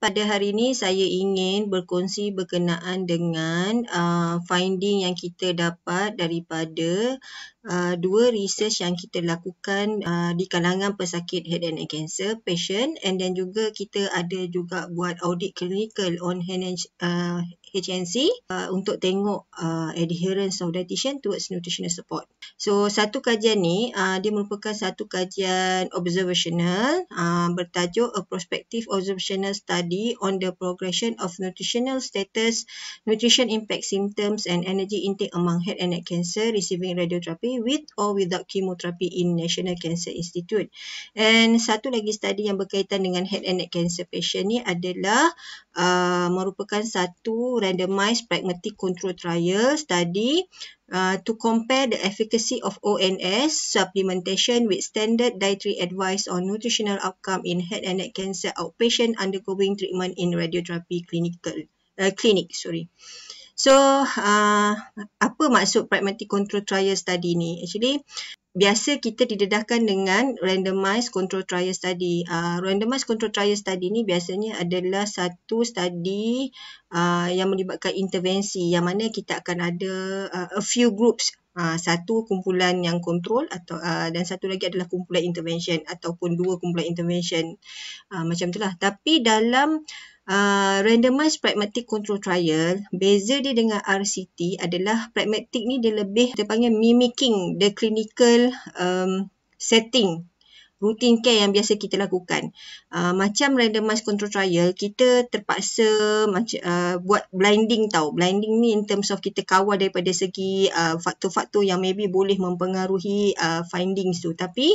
pada hari ini saya ingin berkongsi berkenaan dengan uh, finding yang kita dapat daripada uh, dua research yang kita lakukan uh, di kalangan pesakit head and neck cancer patient. And then juga kita ada juga buat audit clinical on uh, HNC uh, untuk tengok uh, adherence of dietitian towards nutritional support. So satu kajian ni uh, dia merupakan satu kajian observational uh, bertajuk a prospective observational study on the progression of nutritional status, nutrition impact symptoms and energy intake among head and neck cancer receiving radiotherapy with or without chemotherapy in National Cancer Institute. And satu lagi study yang berkaitan dengan head and neck cancer patient ni adalah uh, merupakan satu randomized pragmatic control trial study uh, to compare the efficacy of ONS supplementation with standard dietary advice on nutritional outcome in head and neck cancer outpatient undergoing treatment in radiotherapy clinical uh, clinic sorry. So uh, apa maksud pragmatic control trial study ni? Actually biasa kita didedahkan dengan randomized control trial study. Uh, randomized control trial study ni biasanya adalah satu study uh, yang melibatkan intervensi yang mana kita akan ada uh, a few groups. Uh, satu kumpulan yang kontrol atau uh, dan satu lagi adalah kumpulan intervention ataupun dua kumpulan intervention uh, macam itulah tapi dalam uh, randomized pragmatic control trial beza dia dengan RCT adalah pragmatic ni dia lebih kita panggil mimicking the clinical um, setting routine care yang biasa kita lakukan. Uh, macam randomized control trial, kita terpaksa uh, buat blinding tau. Blinding ni in terms of kita kawal daripada segi uh, faktor-faktor yang maybe boleh mempengaruhi uh, findings tu. Tapi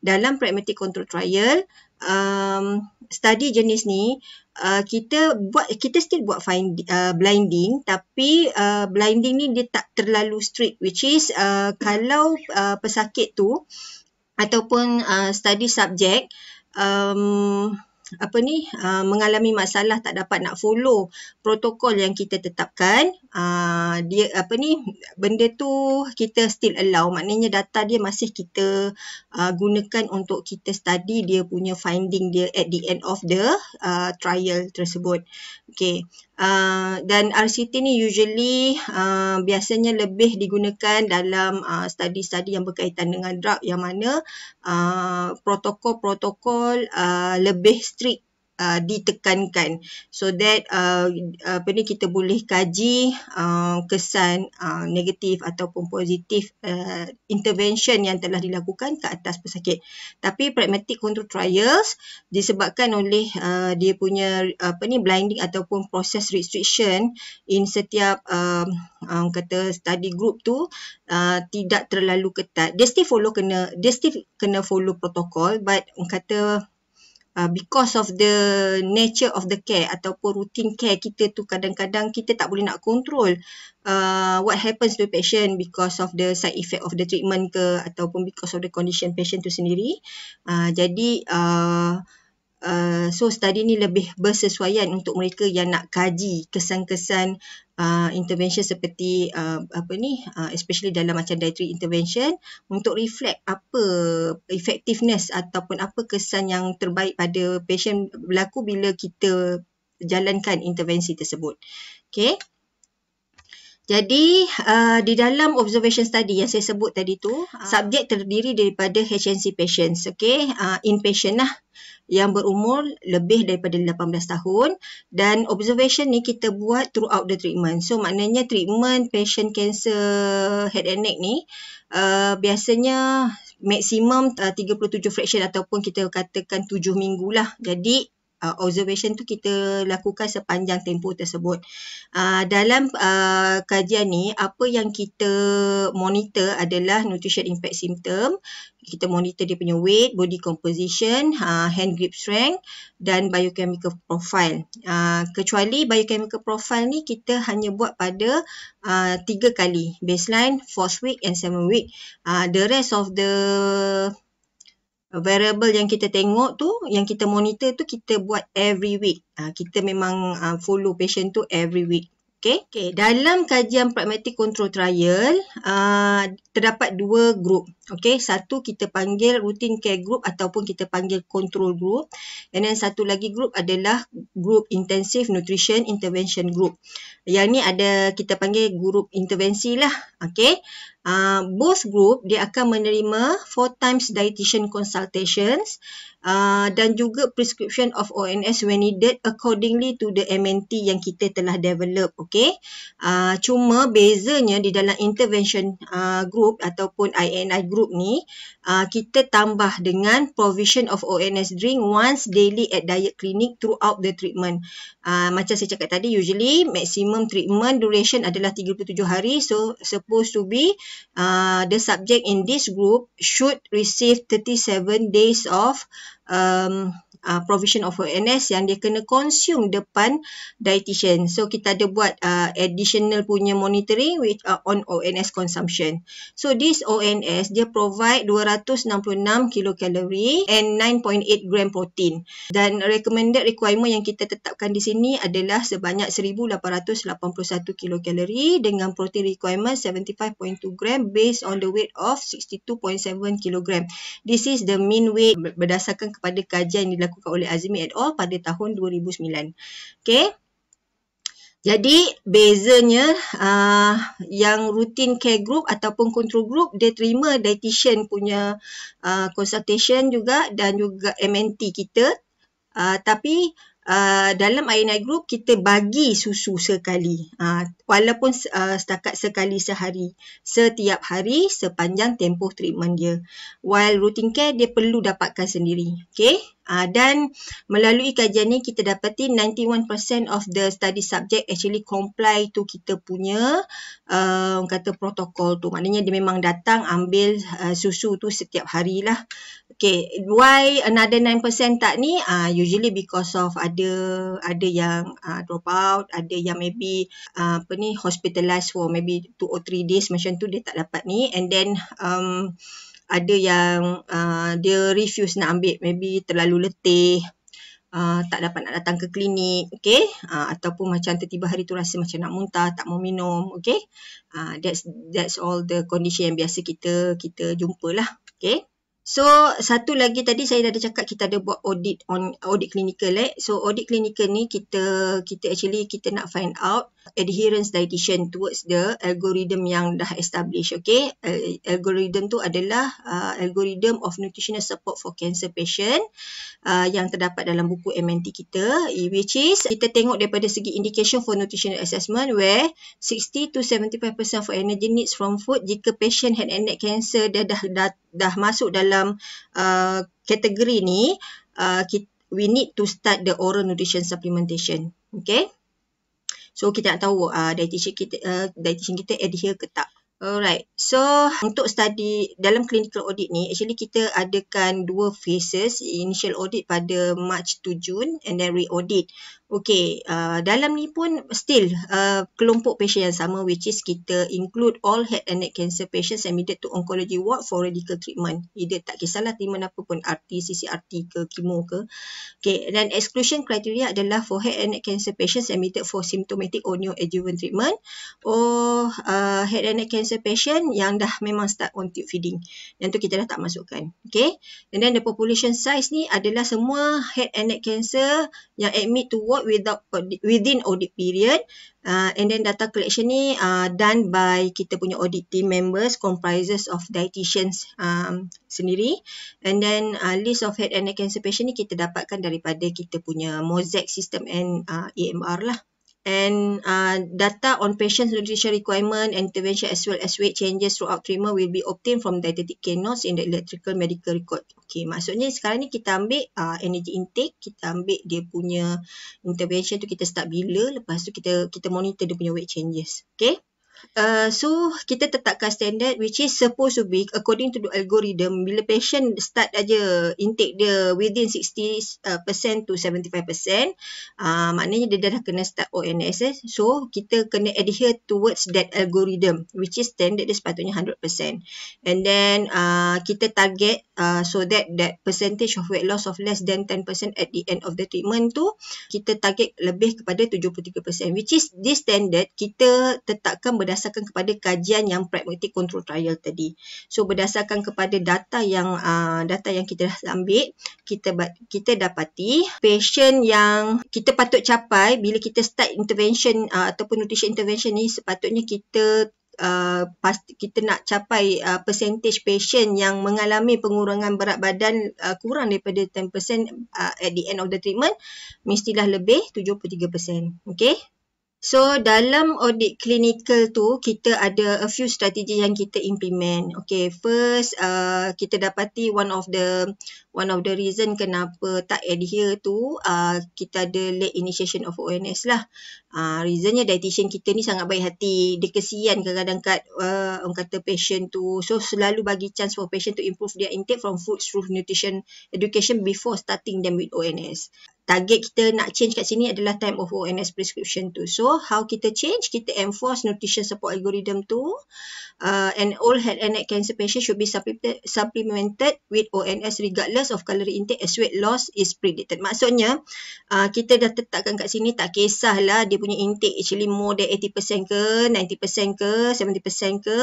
dalam pragmatic control trial, um, study jenis ni, uh, kita buat kita still buat find uh, blinding tapi uh, blinding ni dia tak terlalu strict which is uh, kalau uh, pesakit tu ataupun uh, study subject um, apa ni uh, mengalami masalah tak dapat nak follow protokol yang kita tetapkan uh, dia apa ni benda tu kita still allow. Maknanya data dia masih kita uh, gunakan untuk kita study dia punya finding dia at the end of the uh, trial tersebut. Okay Uh, dan RCT ni usually uh, biasanya lebih digunakan dalam uh, study-study yang berkaitan dengan drug yang mana uh, protokol-protokol uh, lebih strict uh, ditekankan. So that uh, apa ni kita boleh kaji uh, kesan uh, negatif ataupun positif uh, intervention yang telah dilakukan ke atas pesakit. Tapi pragmatic control trials disebabkan oleh uh, dia punya apa ni blinding ataupun process restriction in setiap um, um, kata study group tu uh, tidak terlalu ketat. Dia still follow kena dia still kena follow protokol but kata uh, because of the nature of the care ataupun routine care kita tu kadang-kadang kita tak boleh nak control uh, what happens to patient because of the side effect of the treatment ke ataupun because of the condition patient tu sendiri. Uh, jadi uh, Uh, so study ni lebih bersesuaian untuk mereka yang nak kaji kesan-kesan uh, intervention seperti uh, apa ni uh, especially dalam macam dietary intervention untuk reflect apa effectiveness ataupun apa kesan yang terbaik pada patient berlaku bila kita jalankan intervensi tersebut. Okay. Jadi uh, di dalam observation study yang saya sebut tadi tu, uh. subjek terdiri daripada HNC patients, okay, uh, inpatient lah yang berumur lebih daripada 18 tahun dan observation ni kita buat throughout the treatment. So maknanya treatment patient cancer head and neck ni uh, biasanya maksimum uh, 37 fraction ataupun kita katakan 7 minggu lah. Jadi uh, observation tu kita lakukan sepanjang tempoh tersebut. Uh, dalam uh, kajian ni, apa yang kita monitor adalah nutrition impact symptom. Kita monitor dia punya weight, body composition, uh, hand grip strength dan biochemical profile. Uh, kecuali biochemical profile ni kita hanya buat pada uh, tiga kali. Baseline, fourth week and seven week. Uh, the rest of the variable yang kita tengok tu, yang kita monitor tu kita buat every week. Uh, kita memang uh, follow patient tu every week. Okay. okay. Dalam kajian pragmatic control trial, uh, terdapat dua grup. Okay. Satu kita panggil routine care group ataupun kita panggil control group. And then satu lagi group adalah group intensive nutrition intervention group. Yang ni ada kita panggil group intervensi lah. Okay. Uh, both group dia akan menerima four times dietitian consultations uh, dan juga prescription of ONS when needed accordingly to the MNT yang kita telah develop. Okay. Uh, cuma bezanya di dalam intervention uh, group ataupun INI group ni, uh, kita tambah dengan provision of ONS drink once daily at diet clinic throughout the treatment. Uh, macam saya cakap tadi, usually maximum treatment duration adalah 37 hari. So, supposed to be uh, the subject in this group should receive 37 days of um, uh, provision of ONS yang dia kena consume depan dietitian. So kita ada buat uh, additional punya monitoring with uh, on ONS consumption. So this ONS dia provide 266 kilokalori and 9.8 gram protein. Dan recommended requirement yang kita tetapkan di sini adalah sebanyak 1881 kilokalori dengan protein requirement 75.2 gram based on the weight of 62.7 kilogram. This is the mean weight berdasarkan kepada kajian yang dilakukan dilakukan oleh Azmi et al pada tahun 2009. Okey. Jadi bezanya uh, yang routine care group ataupun control group dia terima dietitian punya uh, consultation juga dan juga MNT kita. Uh, tapi uh, dalam INI group kita bagi susu sekali. Uh, walaupun uh, setakat sekali sehari. Setiap hari sepanjang tempoh treatment dia. While routine care dia perlu dapatkan sendiri. Okay Uh, dan melalui kajian ni kita dapati 91% of the study subject actually comply to kita punya uh, kata protokol tu. Maknanya dia memang datang ambil uh, susu tu setiap hari lah. Okay, why another 9% tak ni? Uh, usually because of ada ada yang uh, drop out, ada yang maybe uh, apa ni hospitalized for maybe 2 or 3 days macam tu dia tak dapat ni and then um, ada yang uh, dia refuse nak ambil maybe terlalu letih uh, tak dapat nak datang ke klinik okay? Uh, ataupun macam tiba-tiba hari tu rasa macam nak muntah tak mau minum okay? Uh, that's that's all the condition yang biasa kita kita jumpa lah okay So satu lagi tadi saya dah ada cakap kita ada buat audit on audit clinical eh. So audit clinical ni kita kita actually kita nak find out adherence dietitian towards the algorithm yang dah establish okay. Uh, algorithm tu adalah uh, algorithm of nutritional support for cancer patient uh, yang terdapat dalam buku MNT kita which is kita tengok daripada segi indication for nutritional assessment where 60 to 75% for energy needs from food jika patient head and neck cancer dia dah dah, dah masuk dalam uh, kategori ni uh, we need to start the oral nutrition supplementation. Okay? So kita nak tahu uh, dietitian kita uh, dietitian kita adhere ke tak. Alright, so untuk study dalam clinical audit ni, actually kita adakan dua phases, initial audit pada March to June and then re-audit Okay, uh, dalam ni pun still uh, kelompok patient yang sama which is kita include all head and neck cancer patients admitted to oncology ward for radical treatment. Either tak kisahlah treatment apa pun, RT, CCRT ke, chemo ke. Okay, dan exclusion criteria adalah for head and neck cancer patients admitted for symptomatic or neoadjuvant treatment or uh, head and neck cancer patient yang dah memang start on tube feeding. Yang tu kita dah tak masukkan. Okay, and then the population size ni adalah semua head and neck cancer yang admit to ward without within audit period. Uh, and then data collection ni uh, done by kita punya audit team members comprises of dietitians um, sendiri. And then uh, list of head and neck cancer patient ni kita dapatkan daripada kita punya mosaic system and uh, EMR lah and uh, data on patient's nutrition requirement intervention as well as weight changes throughout treatment will be obtained from dietetic care notes in the electrical medical record. Okay, maksudnya sekarang ni kita ambil uh, energy intake, kita ambil dia punya intervention tu kita start bila, lepas tu kita kita monitor dia punya weight changes. Okay. Uh, so kita tetapkan standard which is supposed to be according to the algorithm bila patient start aja intake dia within 60% uh, to 75% uh, maknanya dia dah kena start ONS eh. so kita kena adhere towards that algorithm which is standard dia sepatutnya 100% and then uh, kita target uh, so that that percentage of weight loss of less than 10% at the end of the treatment tu kita target lebih kepada 73% which is this standard kita tetapkan berdasarkan berdasarkan kepada kajian yang pragmatic control trial tadi. So berdasarkan kepada data yang uh, data yang kita dah ambil, kita kita dapati patient yang kita patut capai bila kita start intervention uh, ataupun nutrition intervention ni sepatutnya kita Uh, pasti kita nak capai uh, percentage patient yang mengalami pengurangan berat badan uh, kurang daripada 10% uh, at the end of the treatment mestilah lebih 73%. Okay. So dalam audit clinical tu kita ada a few strategi yang kita implement. Okay, first uh, kita dapati one of the one of the reason kenapa tak adhere tu uh, kita ada late initiation of ONS lah. Uh, reasonnya dietitian kita ni sangat baik hati. Dia kesian kadang-kadang kat uh, orang kata patient tu. So selalu bagi chance for patient to improve their intake from food through nutrition education before starting them with ONS target kita nak change kat sini adalah time of ONS prescription tu. So, how kita change? Kita enforce nutrition support algorithm tu uh, and all head and neck cancer patients should be supplemented with ONS regardless of calorie intake as weight loss is predicted. Maksudnya, uh, kita dah tetapkan kat sini tak kisahlah dia punya intake actually more than 80% ke, 90% ke, 70% ke,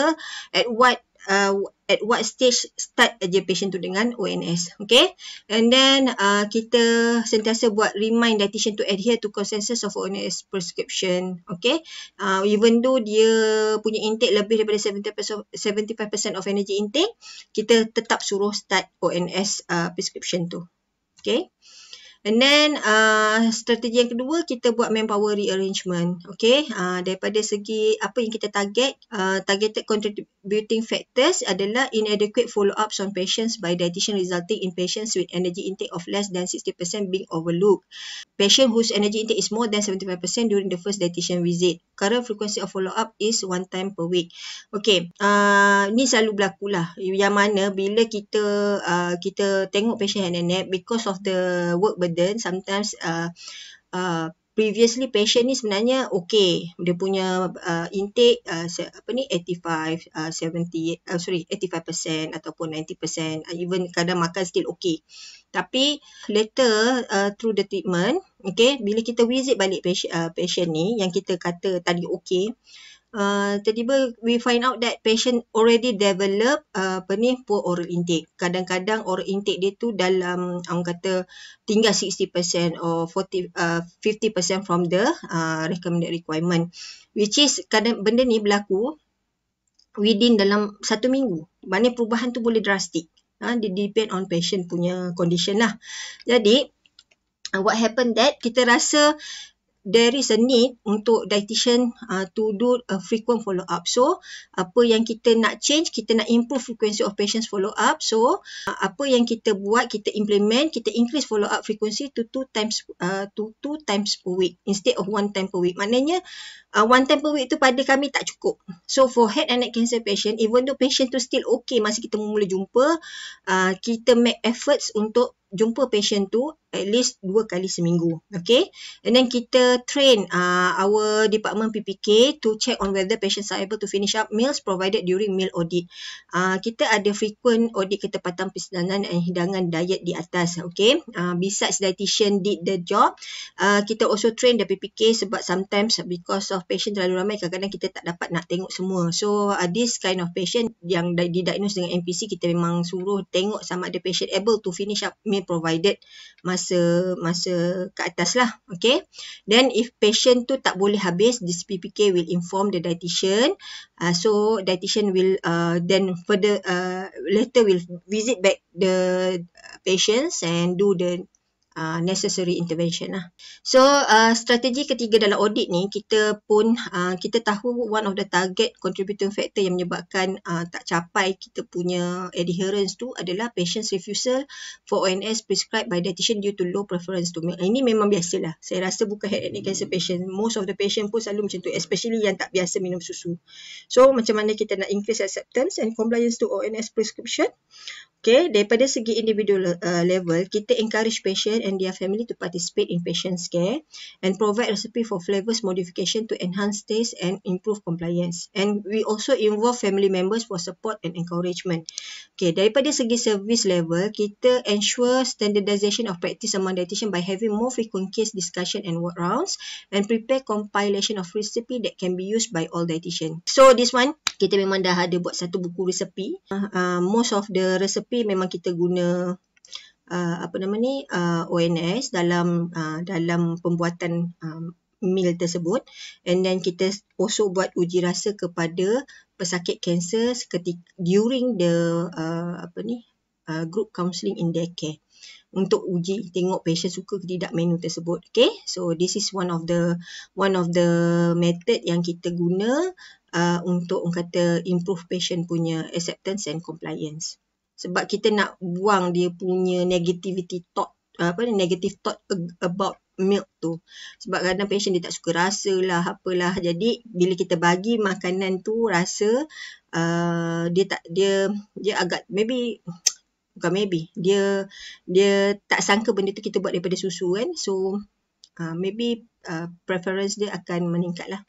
at what uh, at what stage start aja patient tu dengan ONS. Okay. And then uh, kita sentiasa buat remind dietitian to adhere to consensus of ONS prescription. Okay. Uh, even though dia punya intake lebih daripada 70%, 75% of energy intake, kita tetap suruh start ONS uh, prescription tu. Okay. And then uh, strategi yang kedua kita buat manpower rearrangement. Okay, uh, daripada segi apa yang kita target, uh, targeted contributing factors adalah inadequate follow-ups on patients by dietitian resulting in patients with energy intake of less than 60% being overlooked. Patient whose energy intake is more than 75% during the first dietitian visit. Current frequency of follow-up is one time per week. Okay, uh, ni selalu berlaku lah. Yang mana bila kita uh, kita tengok patient and neck because of the work burden. Sometimes uh, uh, previously patient ni sebenarnya okay. Dia punya uh, intake uh, apa ni 85 uh, 70 uh, sorry 85% ataupun 90% uh, even kadang makan still okay. Tapi later uh, through the treatment okay bila kita visit balik patient, uh, patient ni yang kita kata tadi okay uh, tiba-tiba we find out that patient already develop uh, apa ni poor oral intake. Kadang-kadang oral intake dia tu dalam orang kata tinggal 60% or 40 uh, 50% from the uh, recommended requirement. Which is kadang benda ni berlaku within dalam satu minggu. Mana perubahan tu boleh drastik. Ha, dia depend on patient punya condition lah. Jadi, what happened that kita rasa there is a need untuk dietitian uh, to do a frequent follow up. So, apa yang kita nak change, kita nak improve frequency of patients follow up. So, uh, apa yang kita buat, kita implement, kita increase follow up frequency to two times uh, to two times per week instead of one time per week. Maknanya, uh, one time per week tu pada kami tak cukup. So, for head and neck cancer patient, even though patient tu still okay masa kita mula jumpa, uh, kita make efforts untuk jumpa patient tu at least dua kali seminggu. Okay. And then kita train uh, our department PPK to check on whether patients are able to finish up meals provided during meal audit. Uh, kita ada frequent audit ketepatan persediaan dan hidangan diet di atas. Okay. Uh, besides dietitian did the job, uh, kita also train the PPK sebab sometimes because of patient terlalu ramai kadang-kadang kita tak dapat nak tengok semua. So uh, this kind of patient yang didiagnose dengan MPC kita memang suruh tengok sama ada patient able to finish up meal provided masa masa ke atas lah. Okay. Then if patient tu tak boleh habis, this PPK will inform the dietitian. Uh, so dietitian will uh, then further uh, later will visit back the patients and do the uh, necessary intervention lah. So uh, strategi ketiga dalam audit ni kita pun uh, kita tahu one of the target contributing factor yang menyebabkan uh, tak capai kita punya adherence tu adalah patient's refusal for ONS prescribed by dietitian due to low preference to milk. Ini memang biasalah. Saya rasa bukan head and neck cancer patient. Most of the patient pun selalu macam tu especially yang tak biasa minum susu. So macam mana kita nak increase acceptance and compliance to ONS prescription? Okay, daripada segi individual uh, level, kita encourage patient and their family to participate in patient care and provide recipe for flavors modification to enhance taste and improve compliance. And we also involve family members for support and encouragement. Okay, daripada segi service level, kita ensure standardization of practice among dietitian by having more frequent case discussion and work rounds and prepare compilation of recipe that can be used by all dietitian. So this one, kita memang dah ada buat satu buku resipi. Uh, uh, most of the recipe tapi memang kita guna uh, apa nama ni uh, ONS dalam uh, dalam pembuatan um, meal tersebut. And then kita also buat uji rasa kepada pesakit kanser ketika during the uh, apa ni uh, group counselling in their care. Untuk uji tengok patient suka ke tidak menu tersebut okay? So this is one of the one of the method yang kita guna uh, untuk kata improve patient punya acceptance and compliance sebab kita nak buang dia punya negativity thought apa ni negative thought about milk tu. Sebab kadang patient dia tak suka rasa lah apalah. Jadi bila kita bagi makanan tu rasa uh, dia tak dia dia agak maybe bukan maybe dia dia tak sangka benda tu kita buat daripada susu kan. So uh, maybe uh, preference dia akan meningkat lah